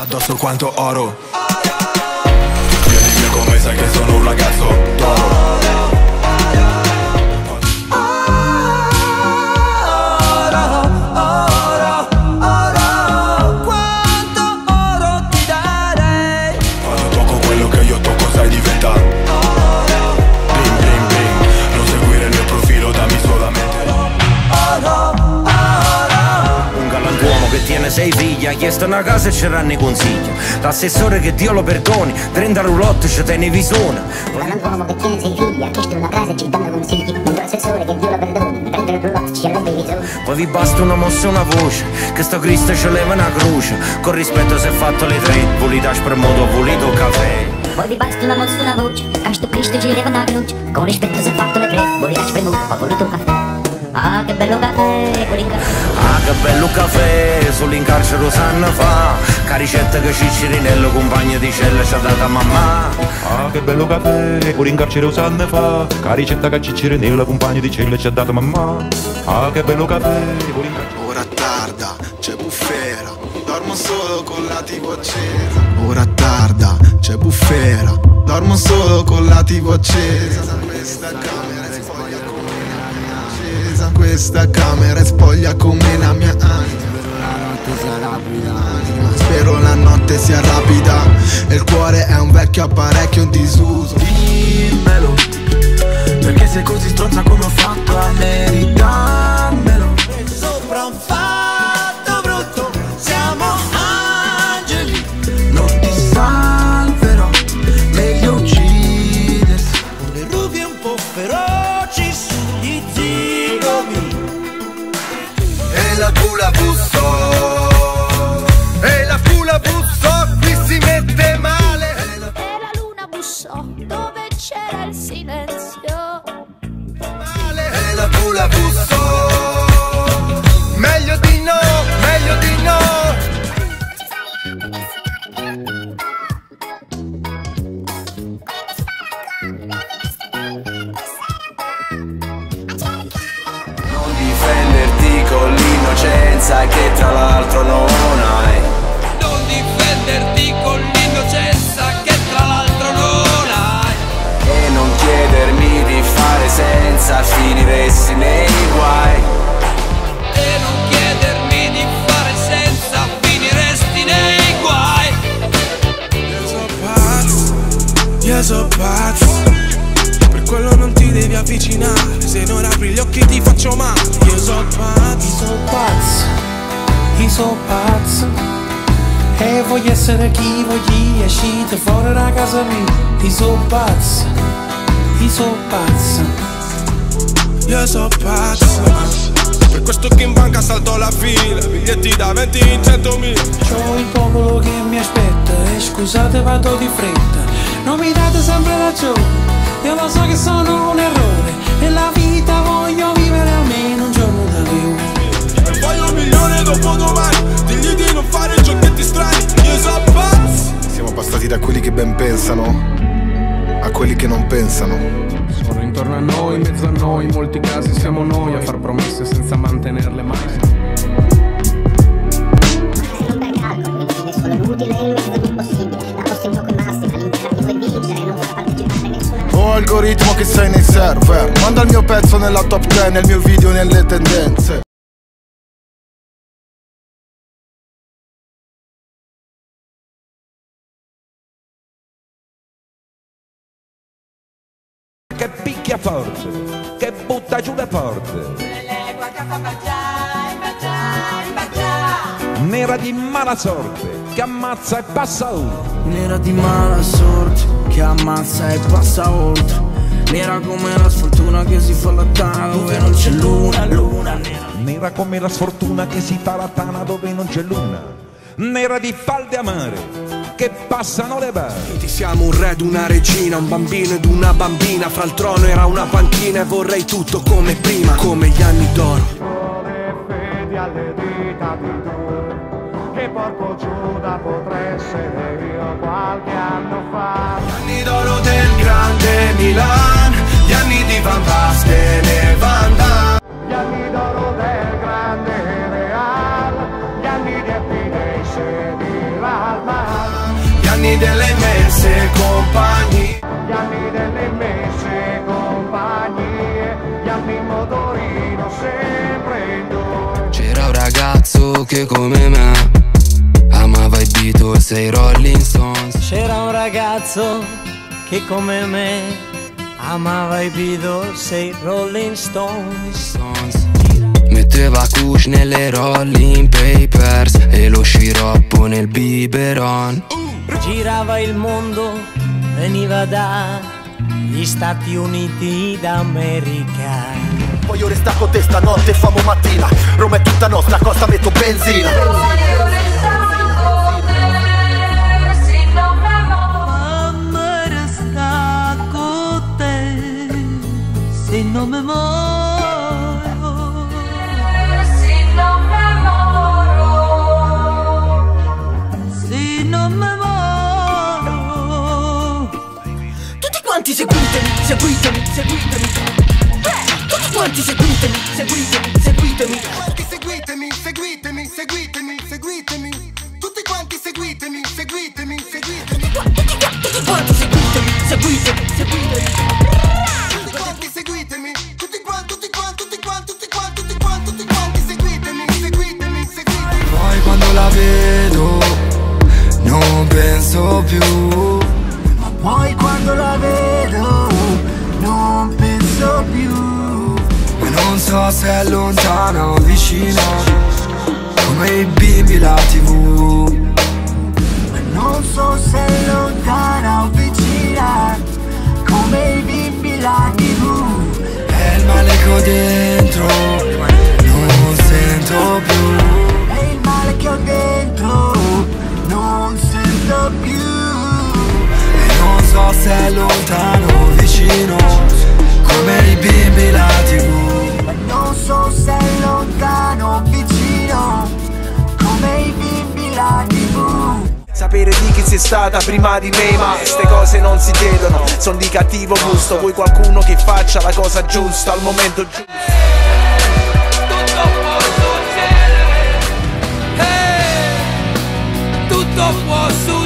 Addosso quanto oro tiene sei figli Ha chiesto una casa e c'erano i consigli L'assessore che Dio lo perdoni 30 roulotte ci tiene visone Un galantuomo che tiene sei figli, ha chiesto una casa e ci danno consigli. Mentre l'assessore che Dio lo perdoni, prende il roulotte, ci i visori. Poi vi basta una mossa e una voce Che sto Cristo ci leva una croce Con rispetto se è fatto le tre Volita spremuto, volito caffè Poi vi basta una mossa, una voce, che sto Cristo ci leva una croce. Con rispetto se fatto le tre, volete spremuto, un caffè. Ah, che bello caffè, Ah che bello caffè sanno fa Caricetta che Ciccirinello Compagno di cella ci ha data mamma Ah, che bello caffè, pure in carcere fa. Caricetta che Ciccirinella, compagno di cella ci ha dato mamma. Ah, che bello caffè, pure in carcere. Ora tarda, c'è bufera Dormo solo con la tv accesa Ora tarda, c'è bufera Dormo solo con la tv accesa Questa camera è spoglia come la mia anima. Spero la notte sia rapida E il cuore è un vecchio apparecchio in disuso. Dimmelo Perché sei così stronza come ho fatto a meritarmelo Sopra un fatto l'innocenza che tra l'altro non so pazzo. E voglio essere chi voglio uscire fuori da casa mia. Io so pazzo, io so pazzo. Io so pazzo. Per questo che in banca salto la fila Biglietti da 20 in 100.000 C'ho il popolo che mi aspetta E scusate vado di fretta. Non mi date sempre ragione Io lo so che sono un errore Nella vita voglio dopo domani Digli di non fare giochetti strani Io so pazzo Siamo passati da quelli che ben pensano A quelli che non pensano Sono intorno a noi, in mezzo a noi, in molti casi siamo noi a far promesse senza mantenerle mai. Non per calcolo, e. La posta in gioco vincere, non partecipare nessuno. Algoritmo che sei nei server Manda il mio pezzo nella top 10 Nel mio video nelle tendenze forte, che butta giù le porte. Nera di mala sorte, che ammazza e passa oltre. Nera di mala sorte che ammazza e passa oltre Nera come la sfortuna che si fa la tana dove non c'è luna, luna nera Nera come la sfortuna che si fa la tana dove non c'è luna. Nera di falde amare, che passano le. Ti siamo un re ed una regina Un bambino ed una bambina Fra il trono era una panchina E vorrei tutto come prima Come gli anni d'oro alle dita di due che porco Giuda potrei essere io qualche anno fa Gli anni d'oro del grande Milan Gli anni di Van Basten ragazzo che come me amava i Beatles e i Rolling Stones. C'era un ragazzo che come me amava i Beatles e i Rolling Stones. Metteva kush nelle Rolling Papers e lo sciroppo nel biberon. Girava il mondo, veniva dagli Stati Uniti d'America. Poi io resta con te stanotte famo mattina. Roma è tutta nostra, costa metto benzina. Se non me muoio Se non me muoio. Se non me muoio. Tutti quanti seguitemi, seguitemi, seguitemi quanti seguitemi, seguitemi, seguitemi Seguitemi, seguitemi, seguitemi, seguitemi. Tutti quanti seguitemi, seguitemi, seguitemi. Tutti quanti seguitemi, seguitemi, seguitemi se è lontana o vicina. Come i bimbi la tv. Non so se è lontana o vicina Come i bimbi la tv È il male che ho dentro. Non sento più. È il male che ho dentro Non sento più E non so se è lontano Sapere di chi sei stata prima di me Ma queste cose non si chiedono Sono di cattivo gusto Vuoi qualcuno che faccia la cosa giusta Al momento giusto Tutto può succedere. Tutto può succedere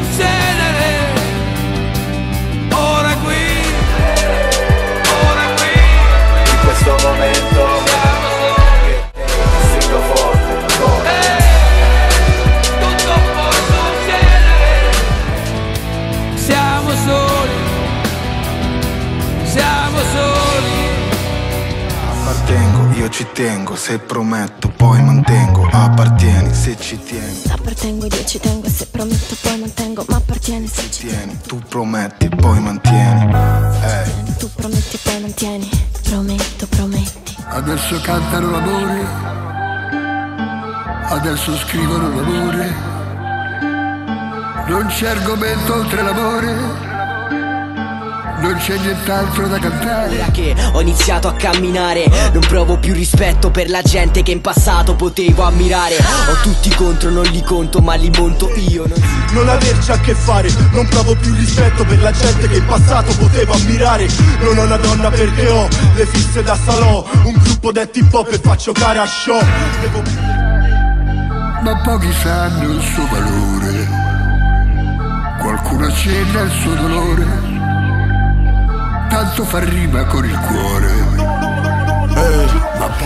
Se prometto poi mantengo. Appartieni se ci tieni. Appartengo io ci tengo e se prometto poi mantengo. Ma appartiene se ci Tieni, tu prometti poi mantieni. Ehi. Tu prometti poi mantieni. Prometto, prometti. Adesso cantano l'amore, adesso scrivono l'amore. Non c'è argomento oltre l'amore, non c'è nient'altro da cantare. Ora che ho iniziato a camminare Non provo più rispetto per la gente che in passato potevo ammirare. Ho tutti contro, non li conto ma li monto io Non, Non averci a che fare Non provo più rispetto per la gente che in passato potevo ammirare. Non ho una donna perché ho le fisse da salò Un gruppo detti hip hop e faccio cara a show. Devo Ma pochi sanno il suo valore, qualcuno accenna il suo dolore, tanto fa rima con il cuore.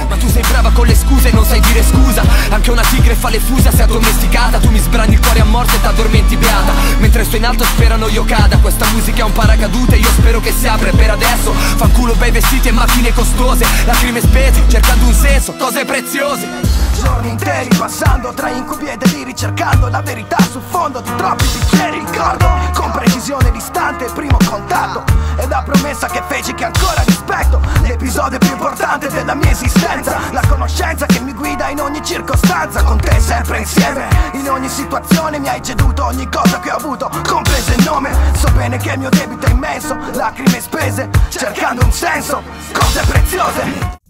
Ma tu sei brava con le scuse e non sai dire scusa. Anche una tigre fa le fusa se addomesticata. Tu mi sbrani il cuore a morte e t'addormenti beata. Mentre sto in alto sperano io cada. Questa musica è un paracadute io spero che si apre per adesso Fanculo bei vestiti e macchine costose. Lacrime spese cercando un senso, cose preziose. Giorni interi passando tra incubi e deliri Cercando la verità sul fondo di troppi bicchieri Ricordo con precisione distante il promessa che feci che ancora rispetto L'episodio più importante della mia esistenza. La conoscenza che mi guida in ogni circostanza Con te sempre insieme. In ogni situazione mi hai ceduto ogni cosa che ho avuto Compreso il nome. So bene che il mio debito è immenso Lacrime spese Cercando un senso Cose preziose